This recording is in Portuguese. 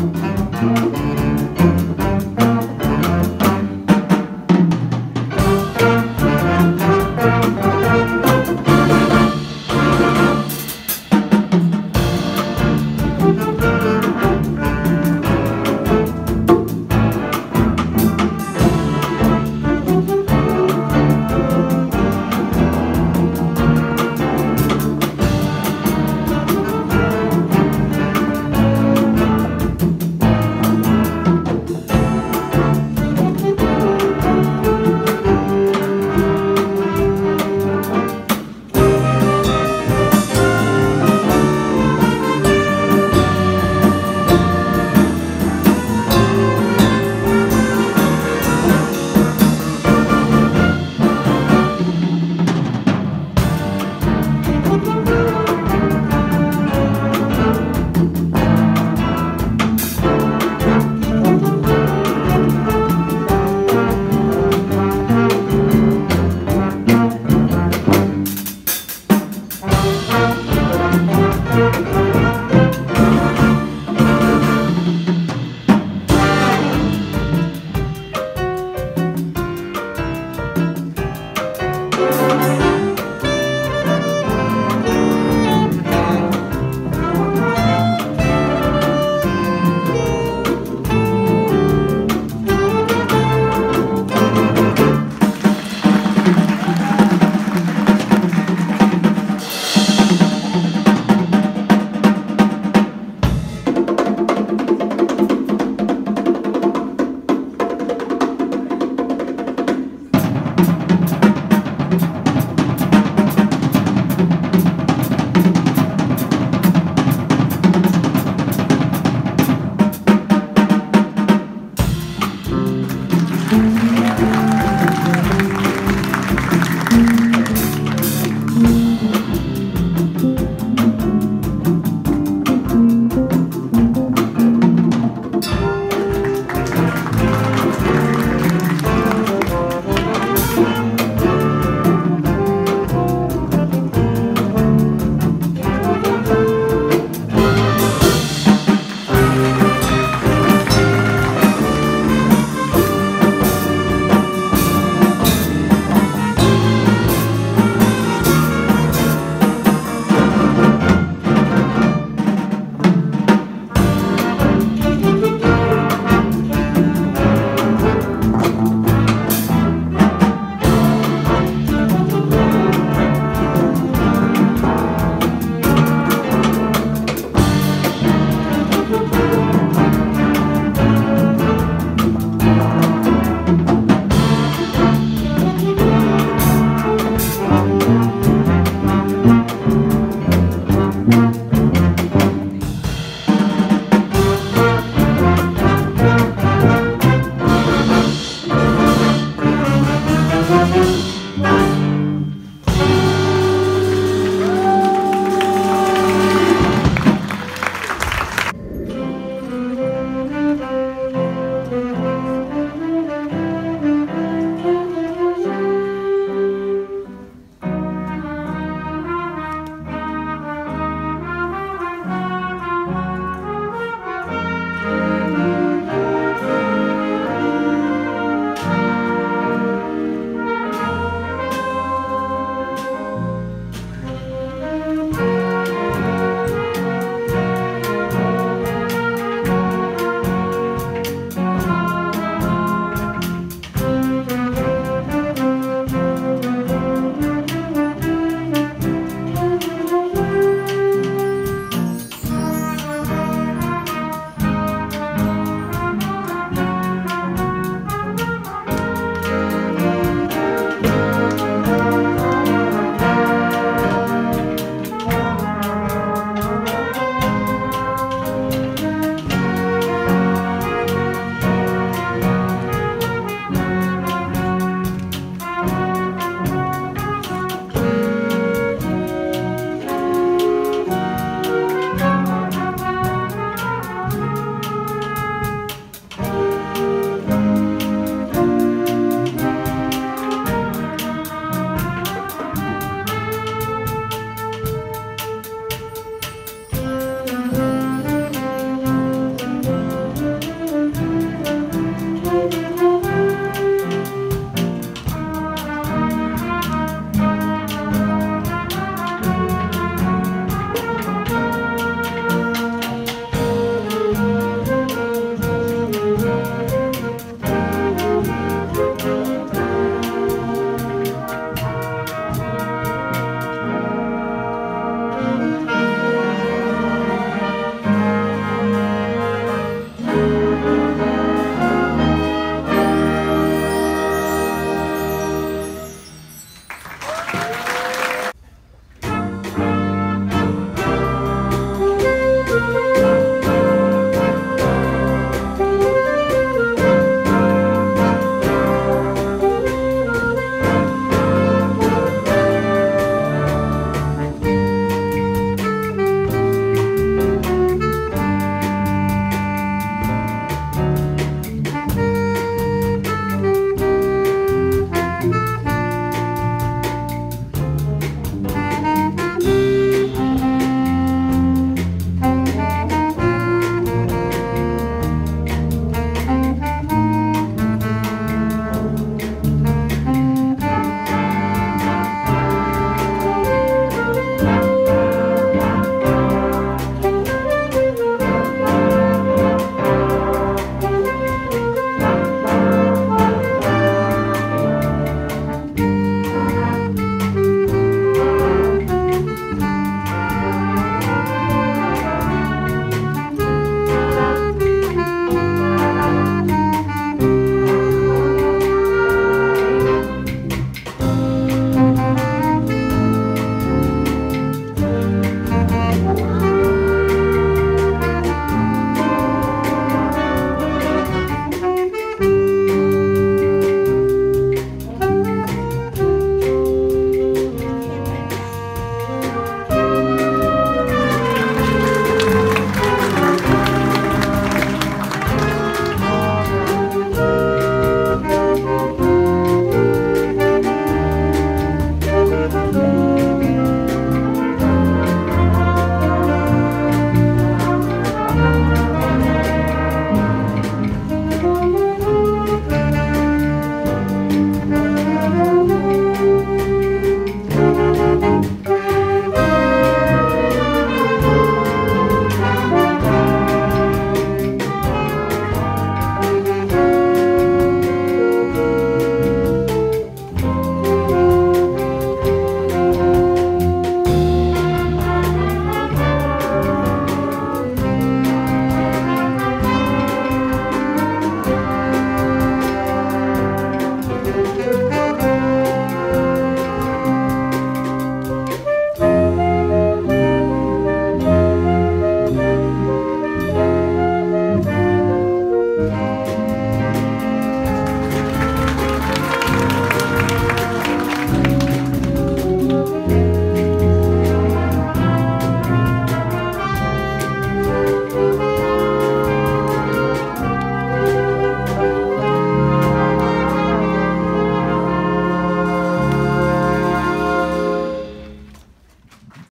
Música